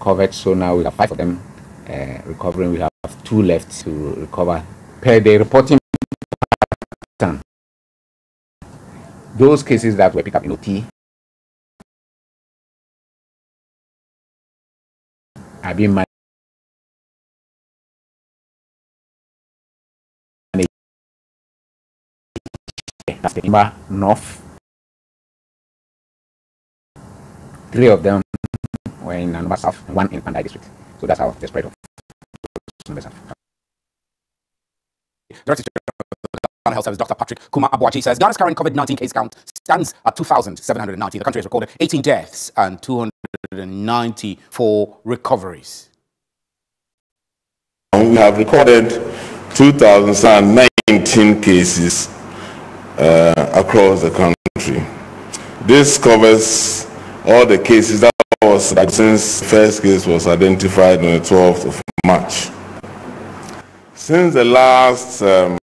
covered. So now we have five of them uh, recovering. We have two left to recover per the reporting pattern. Those cases that were picked up in OT are being managed. That's the Imba North. Three of them in Anambra South, and one in Pandai District. So that's how the spread of numbers have. Director Ghana Health Service, Dr. Patrick Kuma Aboagye says Ghana's current COVID-19 case count stands at 2,790. The country has recorded 18 deaths and 294 recoveries. We have recorded 2,019 cases uh, across the country. This covers all the cases that was since first case was identified on the 12th of March. Since the last um,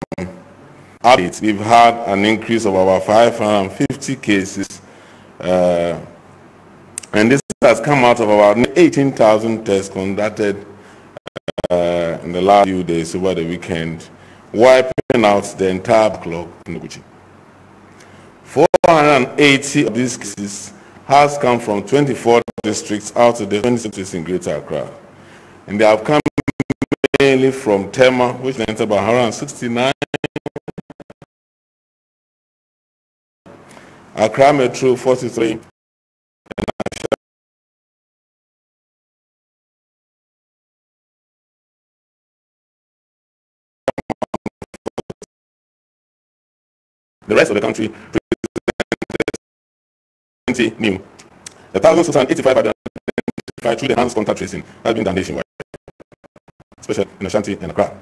update, we've had an increase of about 550 cases, uh, and this has come out of about 18,000 tests conducted uh, in the last few days over the weekend, wiping out the entire backlog in Noguchi. 480 of these cases has come from 24 districts out of the 20 cities in Greater Accra. And they have come mainly from Tema, which ends about 169. Accra Metro, 43. The rest of the country 20 new. The 1,685 identified through the enhanced contact tracing has been done nationwide, especially in Ashanti and Accra.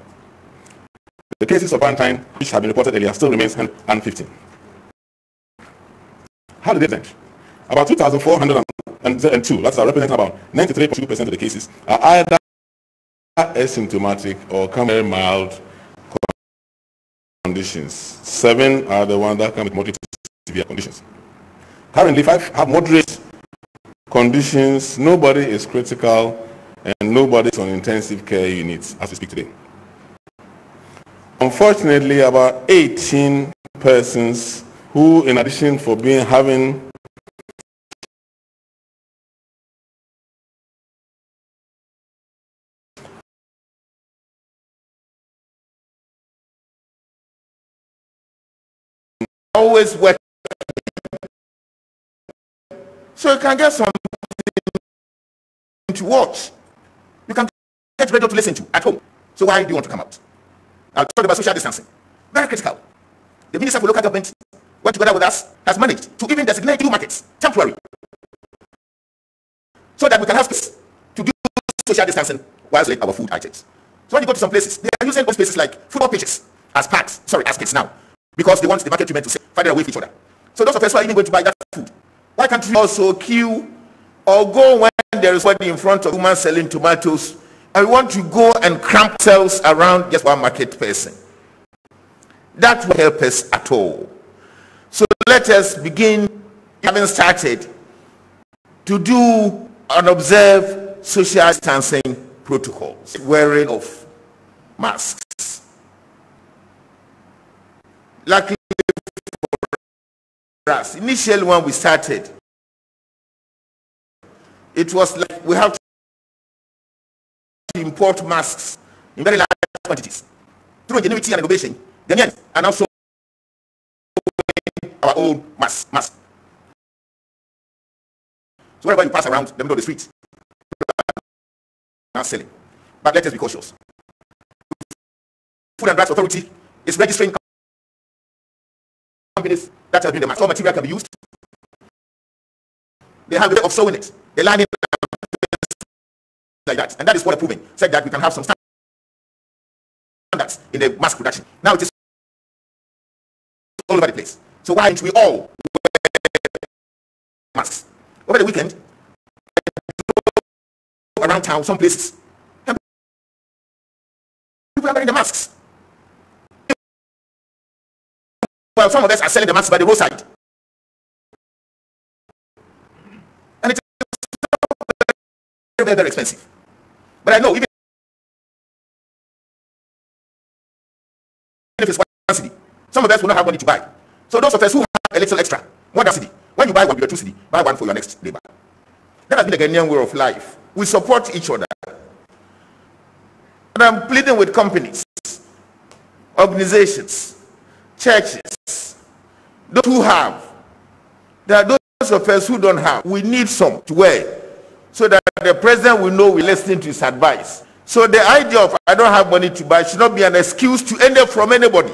The cases of quarantine, which have been reported earlier, still remains 115. How did they end? About 2,402, that's representing about 93.2% of the cases, are either asymptomatic or come very mild conditions. Seven are the ones that come with moderate severe conditions. Currently, five have moderate conditions. Nobody is critical and nobody is on intensive care units as we speak today. Unfortunately, about 18 persons who, in addition for being having always work so you can get something to watch. You can get radio to listen to at home. So why do you want to come out? I'll talk about social distancing. Very critical. The Minister for Local Government went together with us, has managed to even designate two markets, temporary, so that we can have space to do social distancing whilst we our food items. So when you go to some places, they are using those places like football pitches as parks, sorry, as kits now, because they want the market women to find away from each other. So those of us who are even going to buy that food, why can't we also queue or go when there is somebody in front of a woman selling tomatoes and we want to go and cramp cells around just one market person? That will help us at all. So let us begin, having started, to do and observe social distancing protocols, wearing of masks. Luckily us, initially when we started, it was like we have to import masks in very large quantities through ingenuity and innovation. Ghanaians are now showing our own mask. mask. So wherever you pass around the middle of the street, now selling. But let us be cautious. Food and Drugs Authority is registering companies that are doing the material can be used. They have a way of sewing it. They line it like that. And that is what they're proving. Said that we can have some standards in the mask production. Now it is all over the place. So why don't we all masks? Over the weekend, around town, some places, people are wearing the masks. Well, some of us are selling the masks by the roadside. And it is very, very expensive. But I know even if it's one city, some of us will not have money to buy. So those of us who have a little extra, one city, when you buy one with your two city, buy one for your next neighbor. That has been the Ghanaian way of life. We support each other. And I'm pleading with companies, organizations, churches, those who have. There are those of us who don't have. We need some to wear so that the president will know we're listening to his advice. So the idea of I don't have money to buy should not be an excuse to end up from anybody.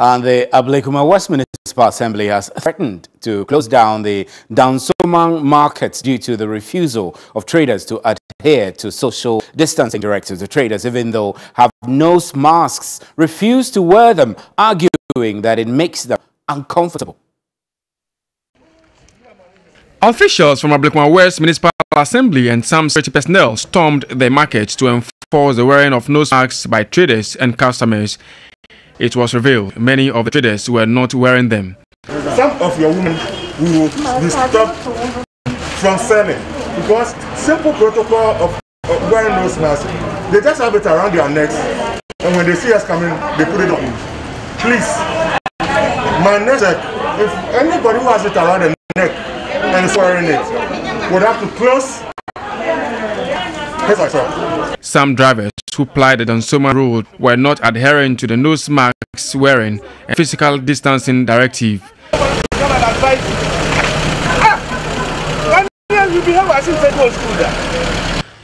And the Ablekuma West Municipal Assembly has threatened to close down the Dansoman markets due to the refusal of traders to adhere to social distancing directives. The traders, even though have nose masks, refuse to wear them, arguing that it makes them uncomfortable. Officials from Ablekuma West Municipal Assembly and some security personnel stormed the market to enforce the wearing of nose masks by traders and customers. It was revealed many of the traders were not wearing them. Some of your women will be stopped from selling because simple protocol of, wearing those masks, they just have it around their necks and when they see us coming, they put it on. Please, my next if anybody who has it around the neck and is wearing it would have to close his or Some drivers who plied the Dansoman road were not adhering to the nose masks wearing and physical distancing directive.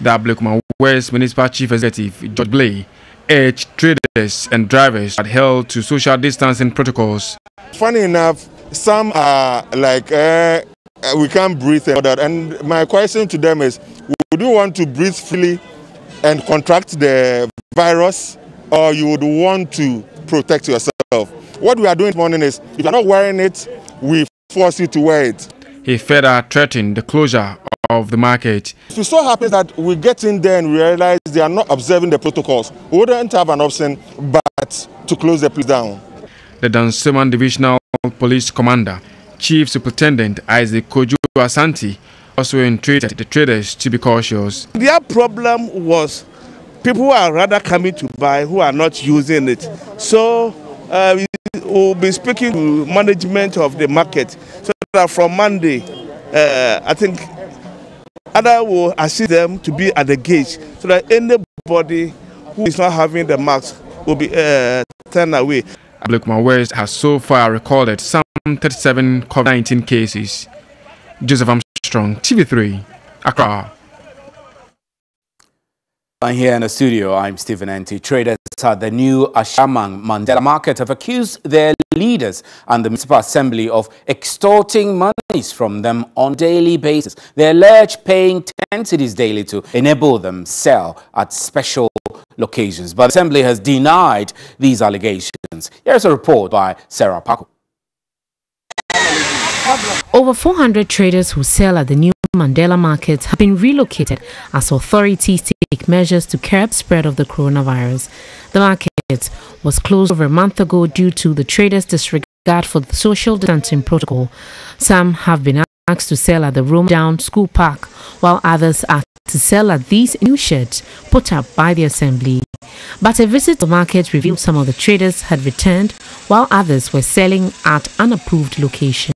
The Ablekuma West Municipal Chief Executive George Blay urged traders and drivers adhere to social distancing protocols. Funny enough, some are like uh, we can't breathe and that. And my question to them is, would you want to breathe freely and contract the virus, or you would want to protect yourself? What we are doing this morning is, if you're not wearing it, we force you to wear it. He further threatened the closure of the market. If it so happens that we get in there and we realize they are not observing the protocols, we wouldn't have an option but to close the place down. The Dansoman Divisional Police Commander, Chief Superintendent Isaac Koju Asante, also entreated the traders to be cautious. Their problem was people who are rather coming to buy who are not using it. So uh, we will be speaking to management of the market so that from Monday, uh, I think other will assist them to be at the gate so that anybody who is not having the mask will be uh, turned away. Ablekuma West has so far recorded some 37 COVID-19 cases. Joseph Armstrong, TV3, Accra. And here in the studio, I'm Stephen Enti. Traders at the new Ashaiman Mandela Market have accused their leaders and the Municipal Assembly of extorting monies from them on a daily basis. They allege paying 10 cedis daily to enable them sell at special locations. But the Assembly has denied these allegations. Here's a report by Sarah Paco. Over 400 traders who sell at the new Mandela market have been relocated as authorities take measures to curb spread of the coronavirus. The market was closed over a month ago due to the traders' disregard for the social distancing protocol. Some have been asked to sell at the Rome Down School Park, while others are to sell at these new sheds put up by the assembly. But a visit to the market revealed some of the traders had returned, while others were selling at unapproved locations.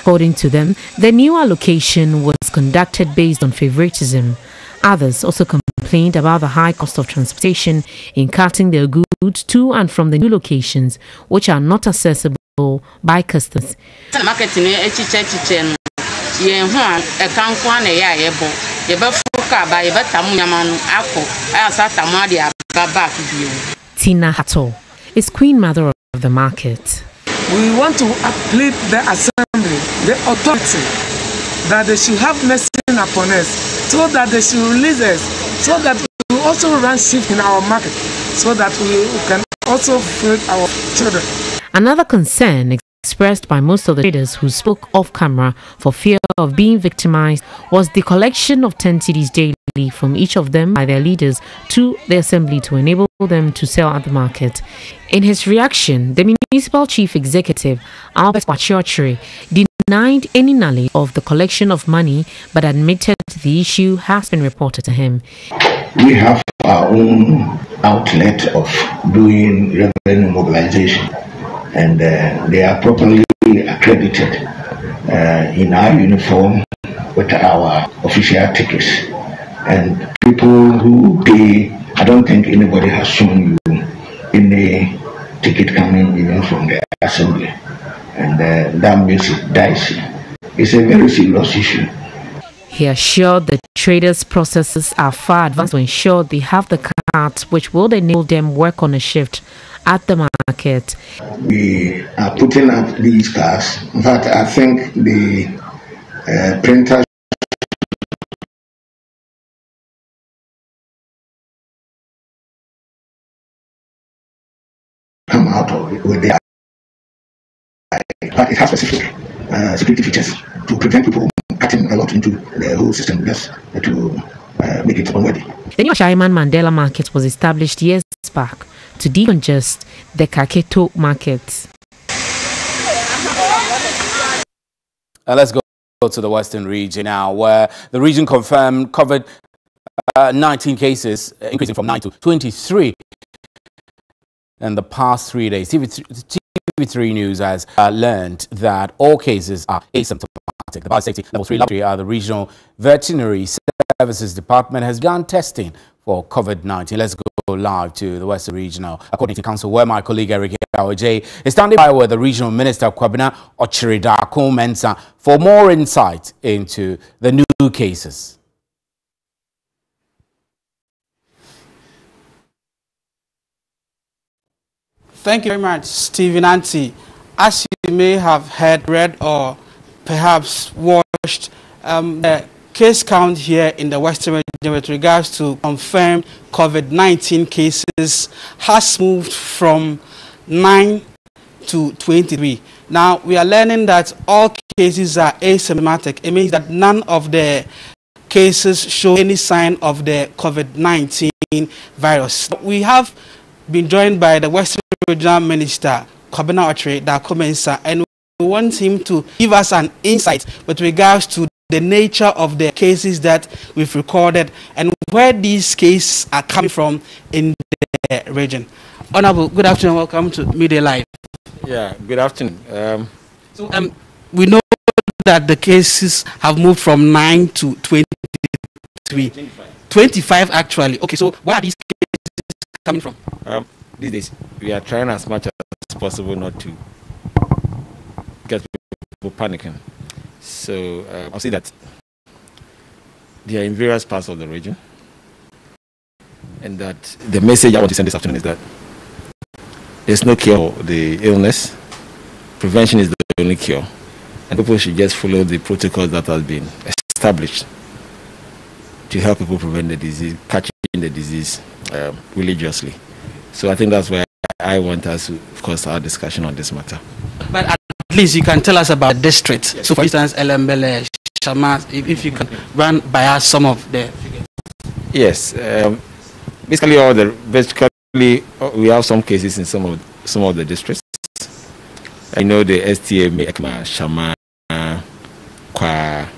According to them, the new allocation was conducted based on favoritism. Others also complained about the high cost of transportation in carting their goods to and from the new locations, which are not accessible by customers. Tina Hato is Queen Mother of the market. We want to plead the assembly, the authority, that they should have mercy upon us, so that they should release us, so that we also run shift in our market, so that we can also feed our children. Another concern expressed by most of the traders who spoke off camera for fear of being victimized was the collection of 10 cedis daily from each of them by their leaders to the assembly to enable them to sell at the market. In his reaction, the Municipal Chief Executive Albert Wachiotri denied any knowledge of the collection of money but admitted the issue has been reported to him. We have our own outlet of doing revenue mobilization and uh, they are properly accredited uh, in our uniform with our official tickets. And people who pay, I don't think anybody has shown you any ticket coming even from the assembly. And uh, that makes it dicey. It's a very serious issue. He assured the traders' processes are far advanced to ensure they have the cards which will enable them work on a shift at the market. We are putting up these cards. In fact, I think the uh, printers out of it with the but it has specific uh, security features to prevent people from cutting a lot into the whole system just to uh, make it unworthy. The new Ashaiman Mandela market was established years back to decongest the Kaketo market. Uh, let's go to the western region now, where the region confirmed COVID uh, 19 cases, uh, increasing from 9 to 23 in the past three days. TV3, TV3 News has uh, learned that all cases are asymptomatic. The Biosafety Level 3 laboratory at the Regional Veterinary Services Department has begun testing for COVID-19. Let's go live to the Western Regional Coordinating Council, where my colleague Eric Awaje is standing by with the Regional Minister Kwabena Okyere-Darko Mensah for more insight into the new cases. Thank you very much, Stephen Anti. As you may have heard, read, or perhaps watched, um, the case count here in the Western region with regards to confirmed COVID-19 cases has moved from 9 to 23. Now, we are learning that all cases are asymptomatic. It means that none of the cases show any sign of the COVID-19 virus. We have been joined by the Western Regional Minister, Kwabena Okyere-Darko Mensah, and we want him to give us an insight with regards to the nature of the cases that we've recorded and where these cases are coming from in the region. Honorable, good afternoon. Welcome to Midday Live. Yeah, good afternoon. Um, so um, we know that the cases have moved from 9 to 23. 25. 25 actually. Okay, so where are these coming from? Um, these days, we are trying as much as possible not to get people panicking. So uh, I'll say that they are in various parts of the region. And that the message I want to send this afternoon is that there's no cure for the illness. Prevention is the only cure. And people should just follow the protocols that have been established to help people prevent the disease, catching the disease um, religiously. So I think that's where I want us to, of course, our discussion on this matter. But at least you can tell us about the districts. Yes. So, for instance, Ellembelle, Shamas, if, if, you can run by us some of the figures. Yes. Um, basically, all the basically we have some cases in some of some of the districts. I know the STA, Ekma, Shama, Kwa,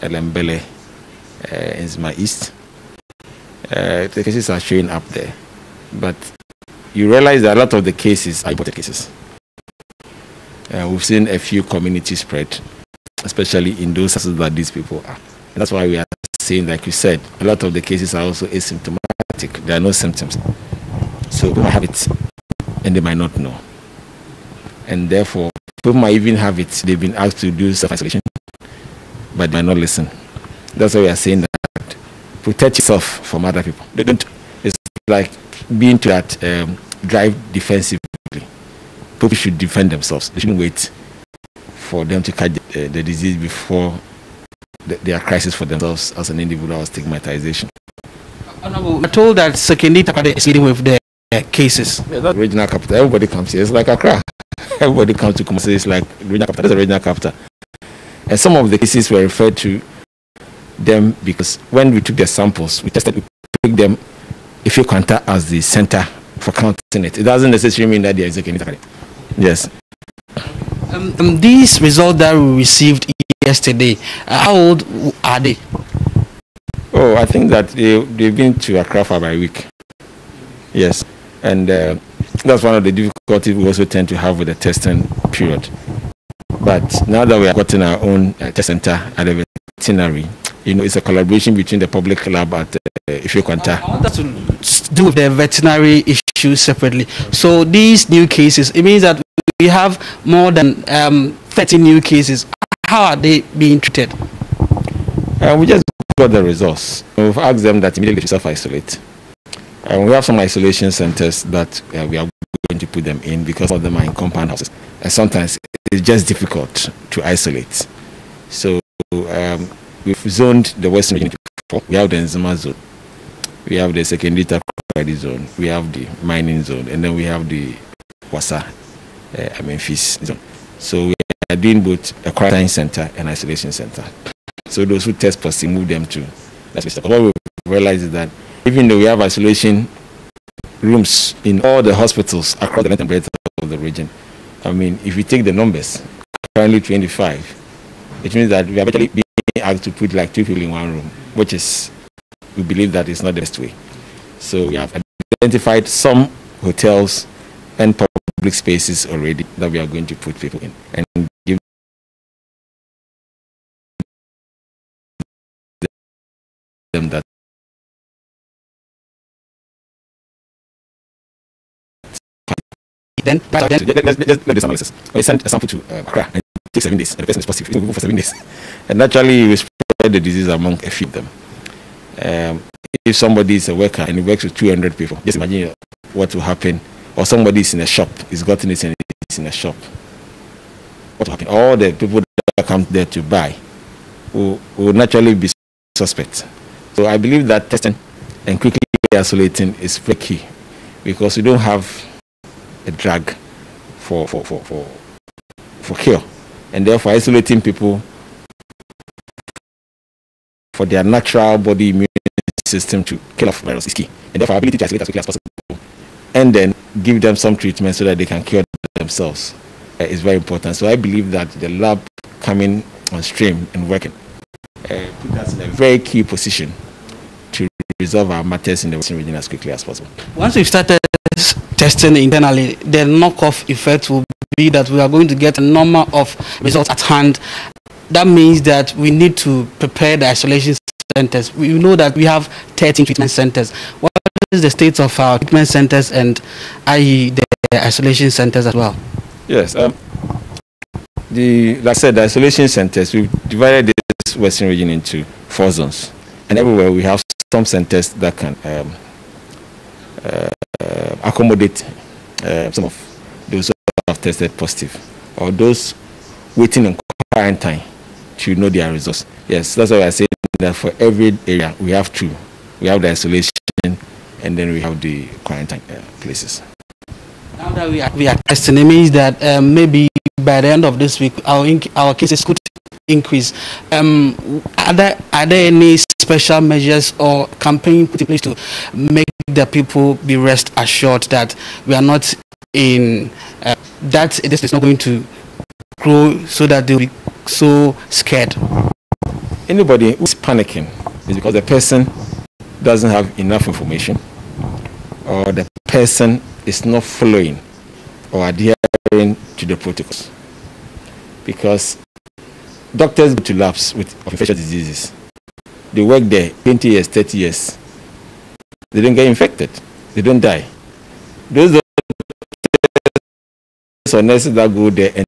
Ellembelle, uh, East. Uh, the cases are showing up there. But you realize that a lot of the cases are imported cases. Uh, we've seen a few community spread, especially in those houses that these people are. And that's why we are saying, like you said, a lot of the cases are also asymptomatic. There are no symptoms. So people have it and they might not know. And therefore, people might even have it. They've been asked to do self-isolation, but they might not listen. That's why we are saying that protect yourself from other people. They don't. It's like being to that um, drive defensively. People should defend themselves. They shouldn't wait for them to catch the, uh, the disease before the, their crisis for themselves as an individual stigmatization. Honorable, we're told that Takoradi is dealing with the uh, cases. Yeah, that's regional capital. Everybody comes here. It's like Accra. Everybody comes to Kumasi. It's like regional capital. That's a regional capital. And some of the cases were referred to them because when we took their samples, we tested, we picked them if you contact as the center for counting it. It doesn't necessarily mean that they are executing Yes. Um, um, these results that we received yesterday, uh, how old are they? Oh, I think that they, they've been to Accra for about a week. Yes. And uh, that's one of the difficulties we also tend to have with the testing period. But now that we have gotten our own uh, test center at the veterinary, you know, it's a collaboration between the public lab at uh, Effia-Nkwanta. I want us to do with the veterinary issues separately. So these new cases, it means that we have more than um, 30 new cases. How are they being treated? Uh, we just got the results. We've asked them that immediately to self-isolate. And we have some isolation centers that uh, we are going to put them in because of them are in compound houses. And sometimes it's just difficult to isolate. So um, we've zoned the Western region. We have the Nzema zone. We have the Sekondi-Takoradi zone. We have the mining zone. And then we have the Wasa, uh, Amenfi zone. So we are doing both a quarantine center and isolation center. So those who test positive, move them to that place. What we realize is that even though we have isolation rooms in all the hospitals across the length and breadth of the region, I mean, if you take the numbers, currently 25, it means that we are actually being asked to put like two people in one room, which is, we believe that is not the best way. So we have identified some hotels and public spaces already that we are going to put people in and give them that Then, Let's, let's do some analysis. We sent a sample to uh, And seven days, and the person is positive. It will for seven days. And naturally, we spread the disease among a few of them. Um, if somebody is a worker and he works with 200 people, just imagine what will happen. Or somebody is in a shop, he's gotten it and he's in a shop. What will happen? All the people that come there to buy will, will naturally be suspect. So I believe that testing and quickly isolating is very key because we don't have a drug for, for, for, for, for cure. And therefore isolating people for their natural body immune system to kill off virus is key. And therefore, ability to isolate as quickly as possible and then give them some treatment so that they can cure themselves uh, is very important. So I believe that the lab coming on stream and working uh, put us in a very key position to resolve our matters in the Western region as quickly as possible. Once we've started testing internally, the knock-off effect will be that we are going to get a number of results at hand. That means that we need to prepare the isolation centers. We know that we have 13 treatment centers. What is the state of our treatment centers and i.e. the isolation centers as well? Yes. Um, the like I said, the isolation centers, we've divided this Western region into four zones. And everywhere we have some centers that can um, uh, accommodate uh, some of those tested positive or those waiting in quarantine to know their results. Yes, that's why I say that for every area we have two. We have the isolation and then we have the quarantine uh, places. Now that we are, we are testing, it means that um, maybe by the end of this week, our, our cases could increase. Um, are, there, are there any special measures or campaign put in place to make the people be rest assured that we are not in, uh, that this is not going to grow so that they'll be so scared? Anybody who's panicking is because the person doesn't have enough information or the person is not following or adhering to the protocols. Because doctors go to labs with infectious diseases. They work there 20 years, 30 years. They don't get infected. They don't die. Those doctors or nurses that go there and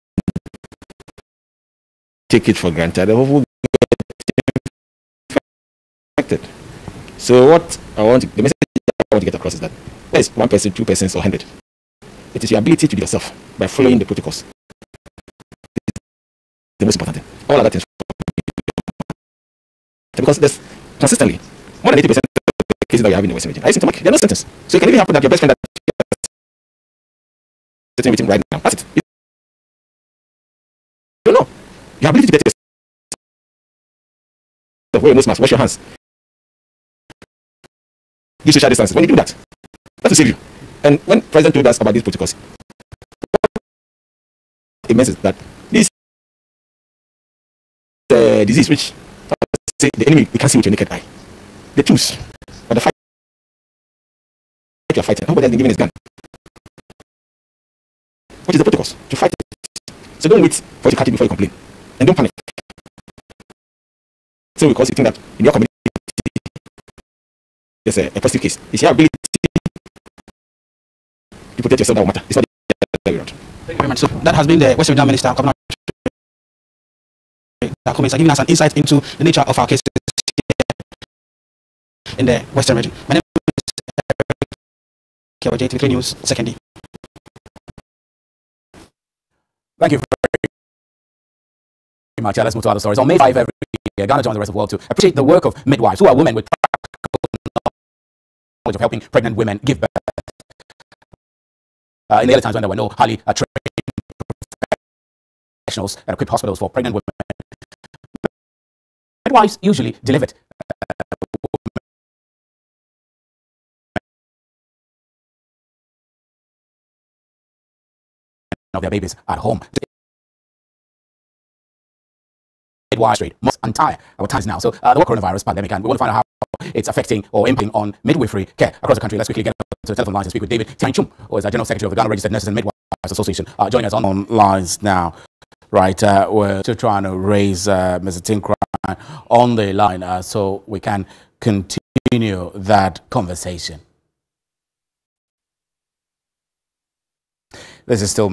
take it for granted, they will get infected. So what I want, to, the message I want to get across is that there is one person, two persons, or hundred. It is your ability to do yourself by following the protocols. The most important thing. All other things. Because there's consistently more than 80% of the cases that we have in the Western region are asymptomatic. They're no symptoms. So it can even happen that your best friend that sitting with him right now. That's it. You don't know. Your ability to get yourself. Wear a nose mask. Wash your hands. Give social distance. When you do that, that will save you. And when President told us about these protocols, a message that this uh, disease, which uh, say the enemy you can't see with your naked eye, the tools, but the fight you're fighting, nobody has been given his gun. What is the protocols to fight it? So don't wait for it to catch it before you complain, and don't panic. So because you think that in your community there's a, a positive case, it's your ability to protect yourself that will matter. It's not the other. Thank you very much. So that has been the West Regional Minister, Governor giving us an insight into the nature of our cases in the Western region. My name is Eric TV3 News, Second. Thank you very much. Let's move to other stories. On May 5 every year, Ghana joins the rest of the world to appreciate the work of midwives, who are women with practical knowledge of helping pregnant women give birth. Uh, in the early times when there were no highly uh, trained professionals and equipped hospitals for pregnant women, midwives usually delivered of their babies at home. Midwives Street must untie our ties now. So uh, the coronavirus pandemic, and we want to find out how it's affecting or impacting on midwifery care across the country. Let's quickly get to the telephone lines and speak with David Tianchum, who is the General Secretary of the Ghana Registered Nurses and Midwives Association, uh, joining us on, on lines now. Right, uh, we're still trying to raise uh, Mr. Tenkorang on the line uh, so we can continue that conversation. This is still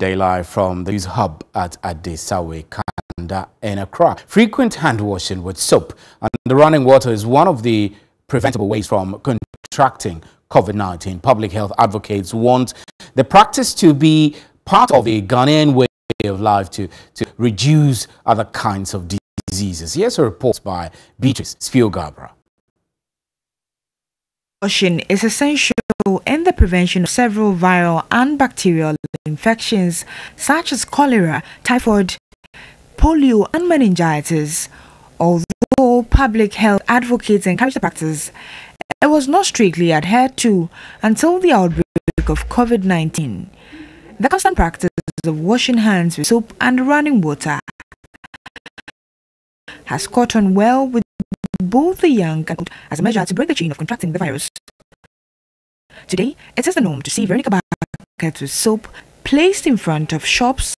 midday live from the news hub at Adesawe, Kanda, in Accra. Frequent hand washing with soap and the running water is one of the preventable ways from contracting COVID-19. Public health advocates want the practice to be part of the Ghanaian way of life to, to reduce other kinds of diseases. Here's a report by Beatrice Spiogabra. Washing is essential in the prevention of several viral and bacterial infections such as cholera, typhoid, polio and meningitis. Although public health advocates encourage the practice, it was not strictly adhered to until the outbreak of COVID-19. The constant practice of washing hands with soap and running water has caught on well with both the young and old as a measure to break the chain of contracting the virus. Today, it is the norm to see Veronica buckets with soap placed in front of shops,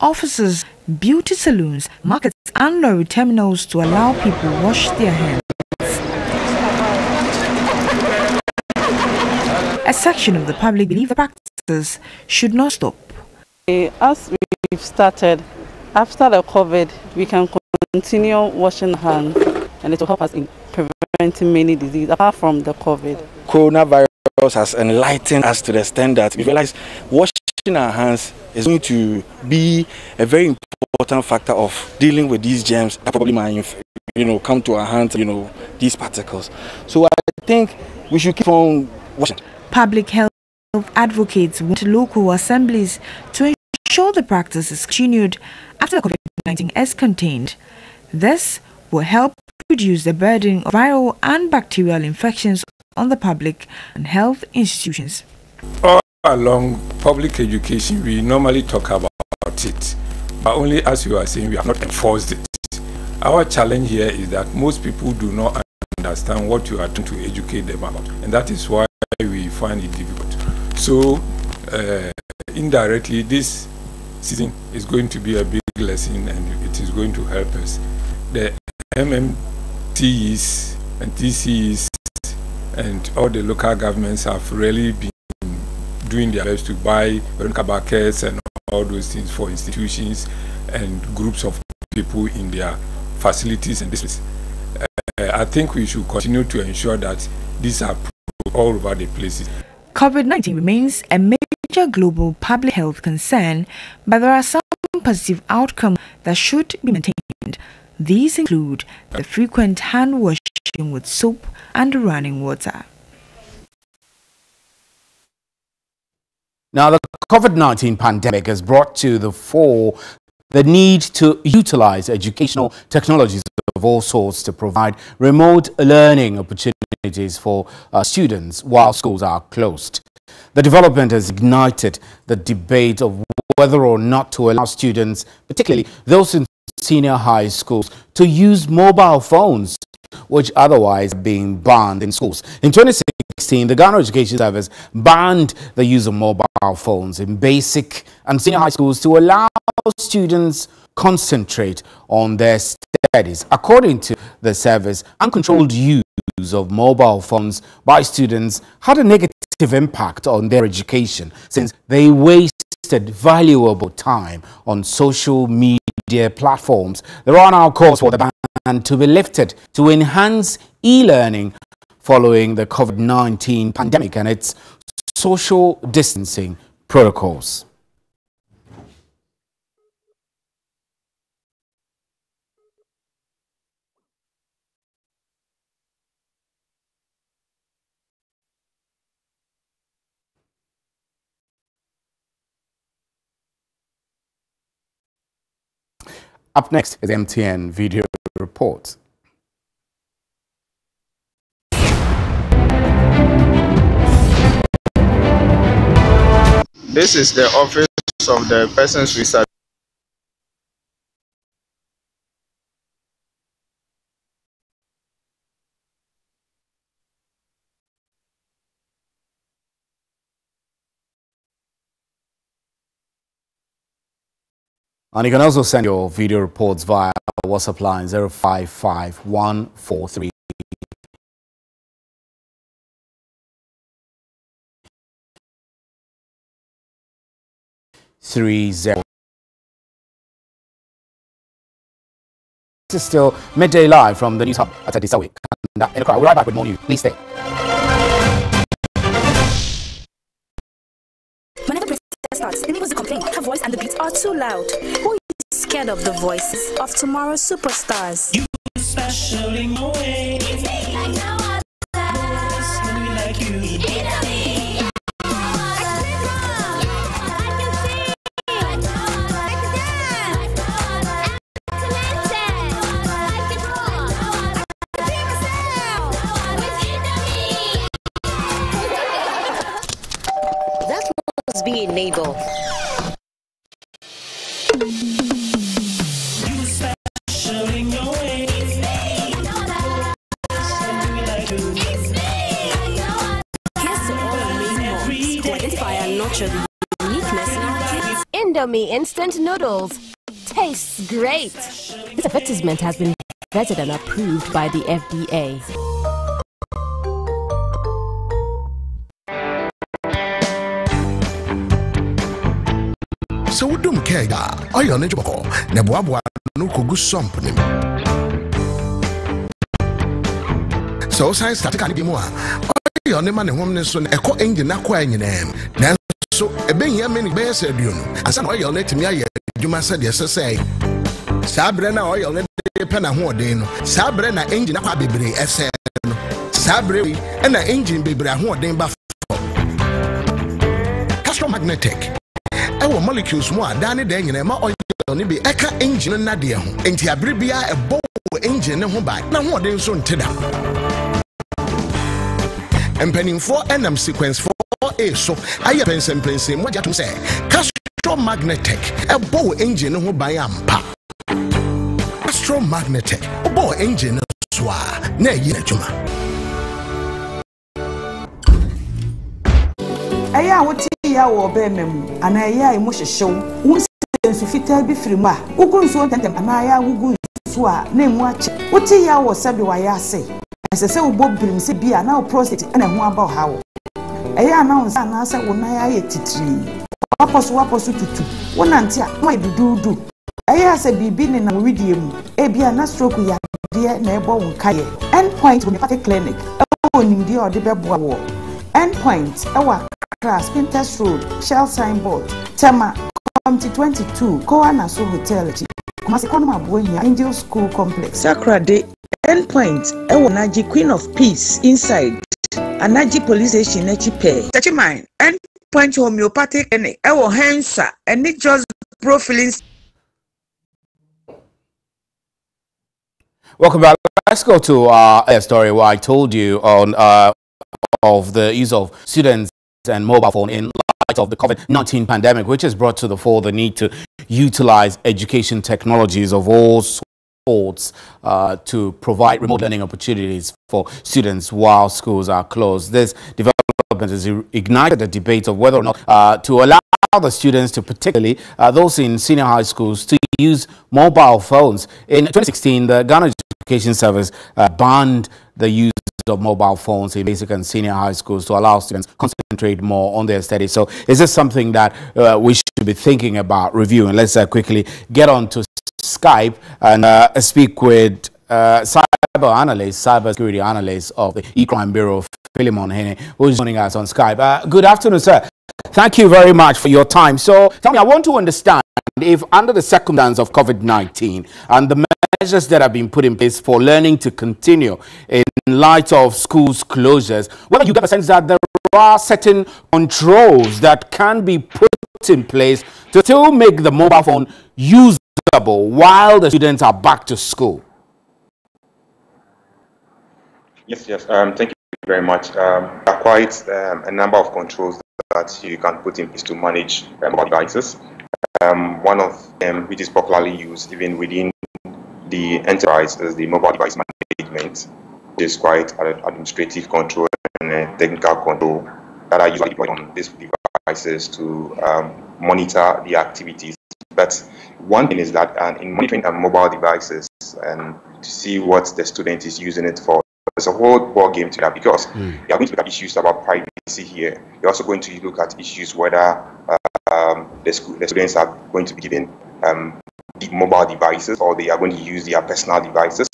offices, beauty salons, markets and lorry terminals to allow people wash their hands. A section of the public believe the practices should not stop. Eh, as we've started, after the COVID, we can continue washing hands and it will help us in preventing many diseases apart from the COVID. Coronavirus has enlightened us to the extent that we realize washing our hands is going to be a very important factor of dealing with these germs that probably might you know come to our hands you know these particles so i think we should keep on washing Public health advocates want local assemblies to ensure the practice is continued after the COVID-19 is contained. This will help reduce the burden of viral and bacterial infections on the public and health institutions. All along public education, we normally talk about it, but only as you are saying, we have not enforced it. Our challenge here is that most people do not understand what you are trying to educate them about, and that is why we find it difficult. So, uh, indirectly, this season is going to be a big lesson and it is going to help us. The MMTs and TCs and all the local governments have really been doing their best to buy Veronica buckets and all those things for institutions and groups of people in their facilities and business. Uh, I think we should continue to ensure that these are all over the places. COVID-19 remains a major global public health concern, but there are some positive outcomes that should be maintained. These include the frequent hand washing with soap and running water. Now, the COVID-19 pandemic has brought to the fore the need to utilize educational technologies of all sorts to provide remote learning opportunities for uh, students while schools are closed. The development has ignited the debate of whether or not to allow students, particularly those in senior high schools, to use mobile phones, which otherwise being banned in schools. In 2016, the Ghana Education Service banned the use of mobile phones in basic and senior high schools to allow students concentrate on their studies. According to the service, uncontrolled use of mobile phones by students had a negative impact on their education since they wasted valuable time on social media platforms. There are now calls for the ban to be lifted to enhance e-learning following the COVID-19 pandemic and its social distancing protocols. Up next is MTN Video Report. This is the office of the persons research. And you can also send your video reports via WhatsApp line 055143. Three zero. This is still midday live from the news hub at Adisawi. We'll be right back with more news. Please stay. Starts, the neighbors complain her voice and the beats are too loud. Who is scared of the voices of tomorrow's superstars? You special in must be enabled. Indomie instant noodles tastes great. This advertisement has been vetted and approved by the FDA. Sɛ wodom keg a ɔyɛ no dwobɔkɔ na boaboa no kɔgu sɔmp nim sɛ wosan stateka no bi mu a ɔyɛ ɔne ma ne hom ne so no ɛkɔ engine no akɔa nyinaa mu. Nanso ɛbɛhia mene bɛyɛ sɛ aduonu. Ansa na ɔyɛ no atumi ayɛ adwuma sɛdeɛ ɛsɛ sɛ saa berɛ no a ɔyɛ no de pɛ n'ahoɔden no saa berɛ na engine akɔ a bebree ɛsɛɛ no. Saa berɛ yi ɛna engine bebree ahoɔden ba fɔ castro magnetic. Ɛwɔ molecules mu a daa ne daa nyinaa ma oil ne bi ɛka engine nnadeɛ ho. Nti abere biara ɛbɔ wɔ engine ne ho ban na hoɔden nso nte da. Mpanimfoɔ ɛnam sequence 4a so ayɛ pɛnsɛmpɛnsɛm mu agya tom sɛ castro magnetic ɛbɔ wɔ engine ne ho ban ampa. Castro magnetic wobɔ wɔ engine no so a na ɛyi n'adwuma ɛyɛ a wote yɛ wɔ bɛrima mu anaa ɛyɛ a emu hyehyew wo sɛ nsu fitaa bi firi mu a wogu nsuo ntɛntɛm anaa ɛyɛ a wogu nsuo a na emu akyɛ. Wote yɛ wɔ sɛbi wayɛ ase. Ɛsɛ sɛ wobɔ birim sɛ bi a na wo prostate ɛna ɛho aba ɔha wɔ. Ɛyɛ a na wo nsa anaasɛ wo nan ayɛ titiri. Wapɔ so wapɔ so tutu. Wo nante a na wayɛ duduudu. Ɛyɛ a sɛ biribi nenam widie mu. Ebi a na stroke yɛ adeɛ na ɛbɔ wo nkayɛ endpoint homeopathic clinic. Ɛwɔ nimdeɛ a ɔde bɛboa wɔ endpoint ɛwɔ Accra, Spintex Road, Shell Signboard, Tema, Committee 22, Koa Naso Hotel, Kumasi Kwanuma Buenya, Angel School Complex, Sakra De, Endpoint, Ewo Naji Queen of Peace, Inside, Anaji Police Station, Nechi Pay. Techiman, Endpoint Homeopathic Clinic, Ewo Hensa, and Nick Just profiling. Welcome back. Let's go to our uh, story where I told you on uh, of the use of students and mobile phone in light of the COVID-19 pandemic, which has brought to the fore the need to utilize education technologies of all sorts uh, to provide remote learning opportunities for students while schools are closed. This development has ignited the debate of whether or not uh, to allow the students to particularly uh, those in senior high schools to use mobile phones. In 2016, the Ghana Education Service uh, banned the use of mobile phones in basic and senior high schools to allow students concentrate more on their studies. So is this something that uh, we should be thinking about reviewing? Let's uh, quickly get on to Skype and uh, speak with uh, cyber analyst, cyber security analyst of the E-Crime Bureau, Philemon Hene, who's joining us on Skype. Uh, good afternoon, sir. Thank you very much for your time. So tell me, I want to understand if under the circumstance of COVID-19 and the measures that have been put in place for learning to continue in light of schools closures, whether you get a sense that there are certain controls that can be put in place to still make the mobile phone usable while the students are back to school. Yes, yes. Um, thank you very much. Um, there are quite um, a number of controls that you can put in place to manage mobile devices. Um, one of them, which is popularly used even within the enterprise, is the mobile device management. Is quite administrative control and technical control that are usually deployed on these devices to um, monitor the activities. But one thing is that uh, in monitoring mobile devices and to see what the student is using it for, there's a whole ball game to that because mm. you're going to look at issues about privacy here. You're also going to look at issues whether um, the, school, the students are going to be given um, mobile devices or they are going to use their personal devices.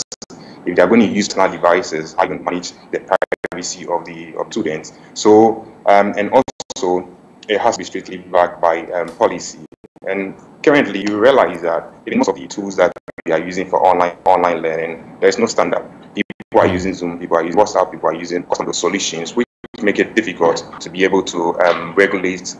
If they are going to use personal devices, how you manage the privacy of the of students? So um, and also it has to be strictly backed by um, policy. And currently, you realize that in most of the tools that we are using for online online learning, there is no standard people are using Zoom, people are using WhatsApp, people are using some solutions, which make it difficult to be able to um, regulate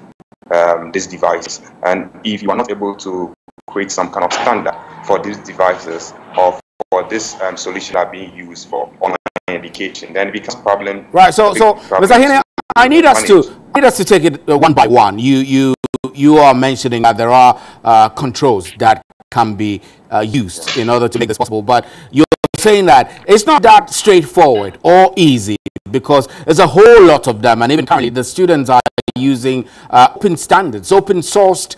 um, these devices. And if you are not able to create some kind of standard for these devices or for this um, solution are being used for online education, then it becomes a problem. Right. So, so Mr. Hine, I need us to I need us to take it uh, one by one. You you you are mentioning that there are uh, controls that can be uh, used in order to make this possible, but you're saying that it's not that straightforward or easy because there's a whole lot of them and even currently the students are using uh, open standards, open sourced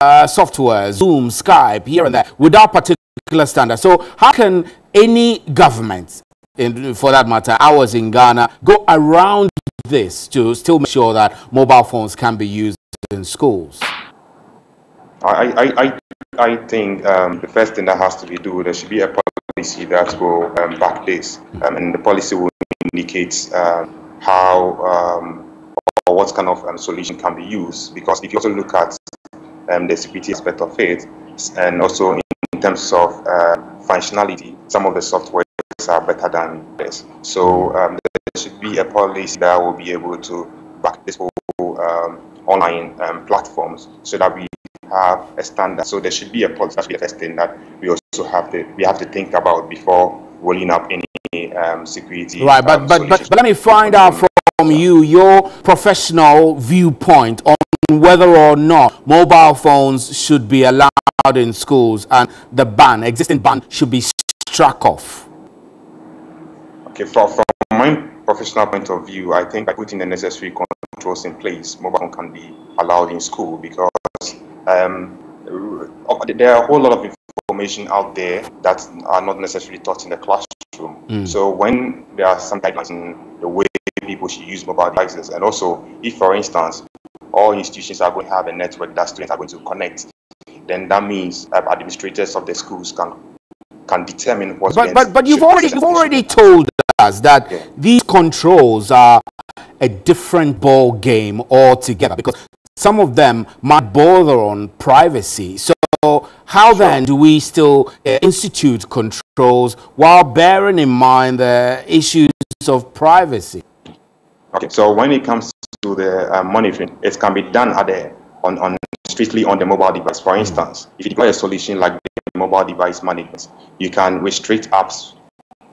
uh, software, Zoom, Skype, here and there without particular standards. So how can any government, in, for that matter, ours in Ghana, go around this to still make sure that mobile phones can be used in schools? I, I, I, I think um, the first thing that has to be done, there should be a policy that will um, back this, um, and the policy will indicate um, how um, or what kind of um, solution can be used. Because if you also look at um, the security aspect of it, and also in, terms of uh, functionality, some of the software are better than this. So there should be a policy that will be able to back this whole online platforms so that we have a standard. So there should be a policy. The first thing that we also have to we have to think about before rolling up any um, security. Right, but, um, but but but let me find out from you your professional viewpoint on whether or not mobile phones should be allowed in schools and the ban, existing ban, should be struck off. Okay, from, from my professional point of view, I think by putting the necessary controls in place, mobile phone can be allowed in school because um, there are a whole lot of information out there that are not necessarily taught in the classroom. Mm. So when there are some guidelines in the way people should use mobile devices, and also if, for instance, all institutions are going to have a network that students are going to connect, then that means uh, administrators of the schools can can determine what. But but, but you've already you've already told us that yeah. these controls are a different ball game altogether because some of them might border on privacy. So how then do we still uh, institute controls while bearing in mind the issues of privacy? Okay, so when it comes to the uh, monitoring, it can be done at the, on, on strictly on the mobile device. For instance, if you deploy a solution like the mobile device management, you can restrict apps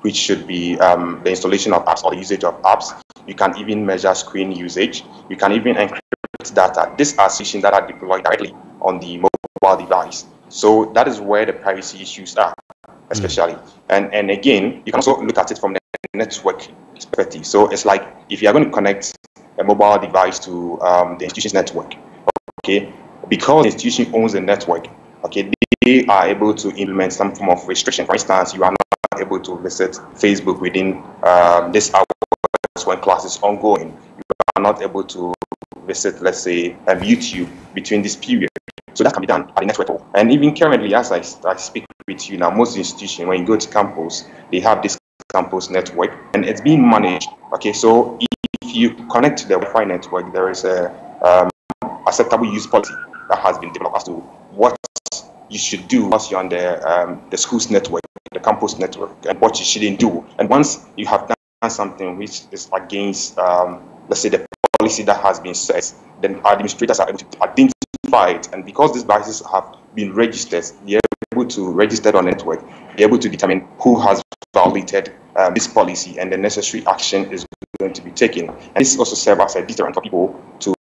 which should be um, the installation of apps or the usage of apps. You can even measure screen usage. You can even encrypt data. These are solutions that are deployed directly on the mobile device. So that is where the privacy issues are, especially. Mm. And and again, you can also look at it from the network perspective. So it's like if you are going to connect a mobile device to um, the institution's network, okay, because the institution owns the network, okay, they are able to implement some form of restriction. For instance, you are not able to visit Facebook within um, this hour when class is ongoing. You are not able to visit, let's say, um, YouTube between this period. So that can be done at the network level. And even currently, as I, I speak with you now, most institutions, when you go to campus, they have this campus network and it's being managed. Okay, so if you connect to the Wi-Fi network, there is a um, acceptable use policy that has been developed as to what you should do once you're on the um, the school's network, the campus network, and what you shouldn't do. And once you have done something which is against, um, let's say, the policy that has been set, then administrators are able to identify it. And because these devices have been registered, able to register on network, they're able to determine who has violated um, this policy and the necessary action is going to be taken. And this also serves as a deterrent for people to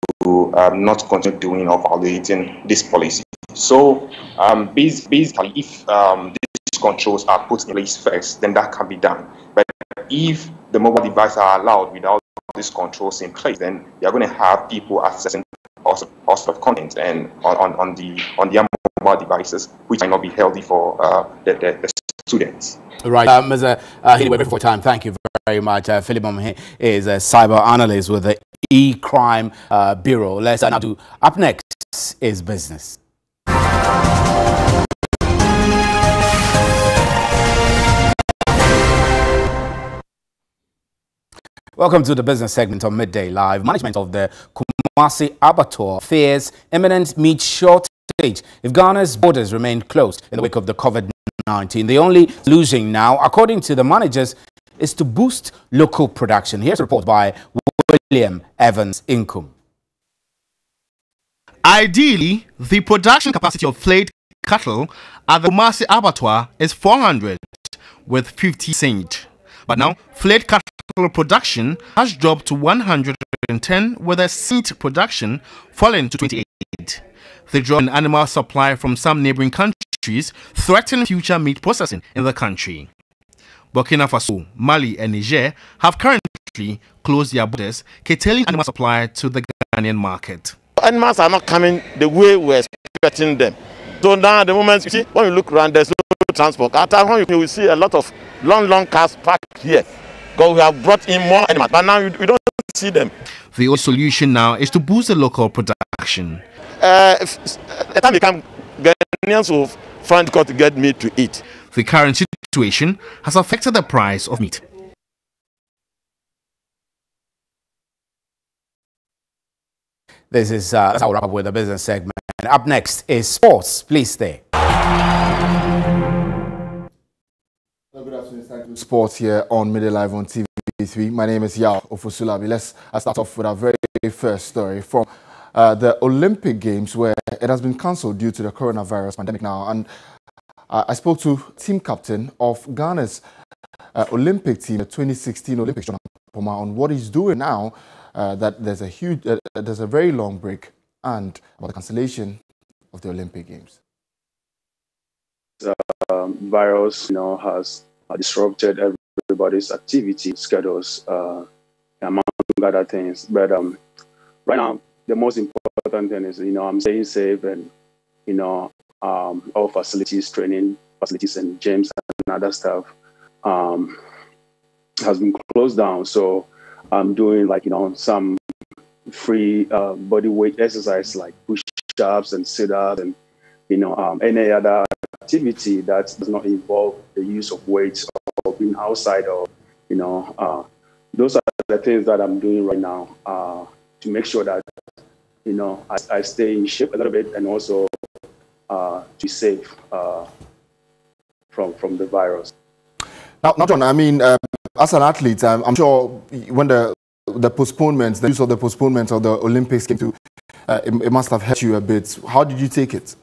um, not continue doing or violating this policy. So um, basically, if um, these controls are put in place first, then that can be done. But if the mobile devices are allowed without these controls in place, then you're going to have people accessing all sorts of content and on, on, on the on the mobile devices, which might not be healthy for uh, the, the, the students. Right, uh, Mr. Uh, anyway, for time, thank you very much. Uh, Philip is a cyber analyst with the E-Crime uh, Bureau. Let's now do, up next is business. Welcome to the business segment of Midday Live. Management of the Kumasi Abattoir fears imminent meat shortage if Ghana's borders remain closed in the wake of the COVID-19. The only solution now, according to the managers, is to boost local production. Here's a report by William Evans Inkum. Ideally, the production capacity of flayed cattle at the Kumasi Abattoir is 400 with 50 cent. But now, flayed cattle production has dropped to 110 with a seat production falling to 28. The drop in animal supply from some neighboring countries threaten future meat processing in the country. Burkina Faso, Mali, and Niger have currently closed their borders, curtailing animal supply to the Ghanaian market. Animals are not coming the way we're expecting them. So now, the moment, you see, when you look around, there's no transport. At times, you will see a lot of long, long cars parked here. Because we have brought in more animals, but now we don't see them. The only solution now is to boost the local production. Uh, if, the time they come, Ghanaians will find God to get meat to eat. The current situation has affected the price of meat. This is uh, how we wrap up with the business segment. Up next is sports. Please stay. Good afternoon. Sports here on Midday Live on TV3. My name is Yao Ofusulabi. Let's start off with our very first story from uh, the Olympic Games, where it has been cancelled due to the coronavirus pandemic now. And uh, I spoke to team captain of Ghana's uh, Olympic team, the 2016 Olympics, John Poma, on what he's doing now. Uh, that there's a huge, uh, there's a very long break, and about the cancellation of the Olympic Games. Um, virus, you know, has disrupted everybody's activity schedules, uh, among other things. But um, right now, the most important thing is, you know, I'm staying safe and, you know, um, all facilities, training facilities, and gyms and other stuff um, has been closed down. So I'm doing like you know some free uh, body weight exercise like push-ups and sit-ups and you know um, any other activity that does not involve the use of weights outside of, you know uh, those are the things that I'm doing right now uh, to make sure that you know I, I, stay in shape a little bit and also uh, to save uh, from from the virus. Now, now John, I mean, uh, as an athlete, I'm, I'm, sure when the the postponements, the use of the postponements of the Olympics came to, uh, it, it, must have hurt you a bit. How did you take it?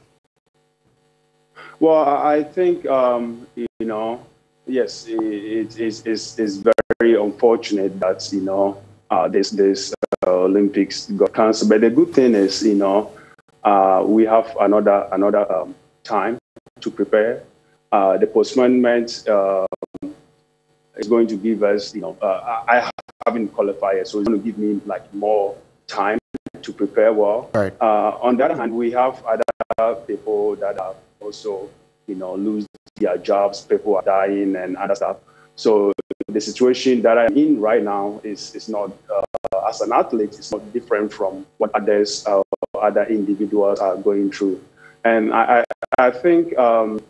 Well, I think um, you know, yes, it is it, is it's very unfortunate that you know uh, this this uh, Olympics got cancelled. But the good thing is, you know, uh, we have another another um, time to prepare. Uh, the postponement uh, is going to give us, you know, uh, I haven't qualified yet, so it's going to give me like more time to prepare well. Right. Uh, on the other hand, we have other people that are also, you know, lose their jobs. People are dying and other stuff. So the situation that I'm in right now is is not uh, as an athlete. It's not different from what others, uh, other individuals are going through. And I I, I think um,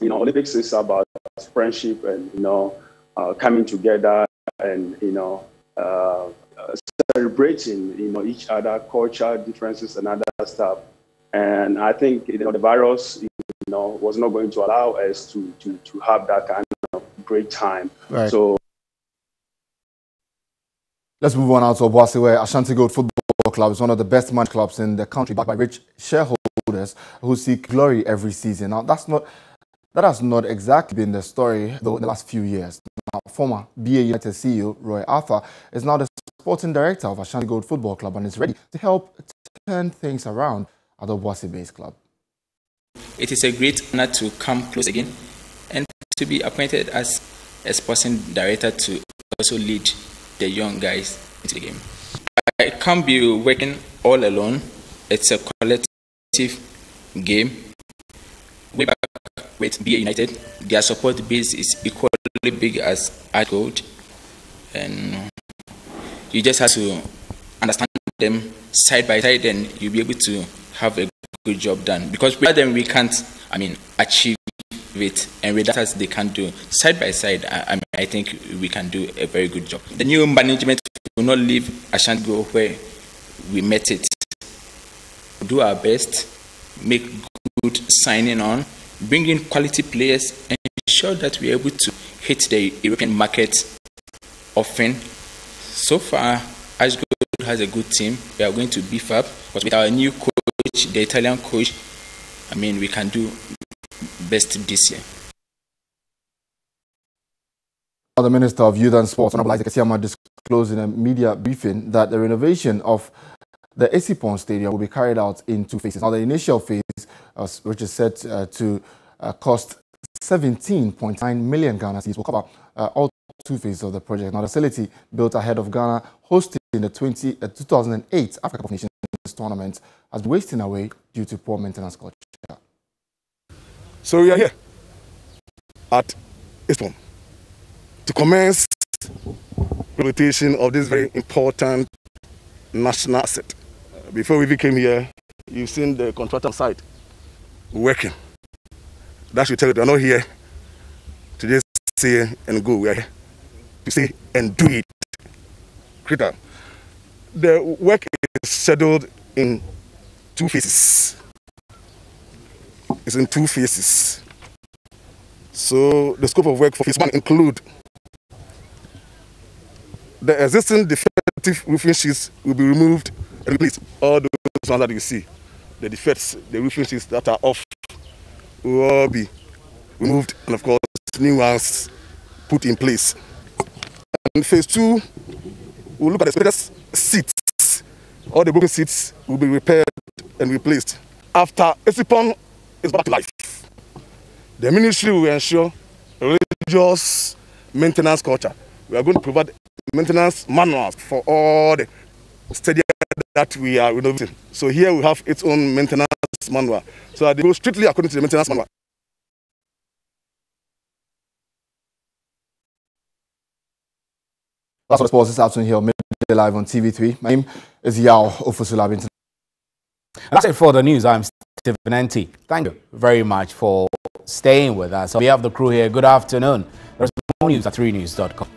you know Olympics is about friendship and you know uh, coming together and you know uh, celebrating you know each other culture differences and other stuff. And I think you know the virus you know was not going to allow us to to to have that kind of great time. Right. So. Let's move on out to Obuasi, where Ashanti Gold Football Club is one of the best managed clubs in the country, backed by rich shareholders who seek glory every season. Now, that's not that has not exactly been the story though in the last few years. Now, former BA United CEO Roy Arthur is now the sporting director of Ashanti Gold Football Club and is ready to help turn things around at the Obuasi-based club. It is a great honor to come close again and to be appointed as a sporting director to also lead the young guys into the game. I can't be working all alone. It's a collective game. Way back with BA United, their support base is equally big as Gold, and you just have to understand them side by side, and you'll be able to have a good job done. Because without them, we can't, I mean, achieve it, and without us, they can't do side by side. I, I, mean, I think we can do a very good job. The new management will not leave Ashanti Gold where we met it. We'll do our best, make good signing on, bring in quality players, and ensure that we're able to hit the European market often. So far, Ashgold has a good team. We are going to beef up, but with our new coach, the Italian coach, I mean, we can do best this year. The Minister of Youth and Sports, Honorable Isaac Asiamah, disclosed in a media briefing that the renovation of the Essipon Stadium will be carried out in two phases. Now, the initial phase, which is set uh, to uh, cost 17.9 million Ghana cedis, will cover uh, all two phases of the project. Now, the facility built ahead of Ghana hosting the 20, uh, 2008 Africa Cup of Nations tournament been wasting away due to poor maintenance culture. So we are here at Essipon to commence rehabilitation of this very important national asset. Before we even came here, you've seen the contractor site working. That should tell you we are not here to just say and go. We are here to say and do it. Critical. The work is scheduled in two phases. It's in two phases. So the scope of work for phase one include the existing defective roofing sheets will be removed and replaced. All those ones that you see, the defects, the roofing sheets that are off will be removed and of course new ones put in place. And phase two, we'll look at the seats. All the broken seats will be repaired and replaced. After Essipon is back to life, the ministry will ensure religious maintenance culture. We are going to provide maintenance manuals for all the stadiums that we are renovating. So here we have its own maintenance manual. So they go strictly according to the maintenance manual. That's what sports this afternoon here on Midday Live on TV3. My name is Yao Ofusulabi. That's it for the news. I'm Stephen Enti. Thank you very much for staying with us. On behalf of the crew here, good afternoon. There's more news at 3news.com.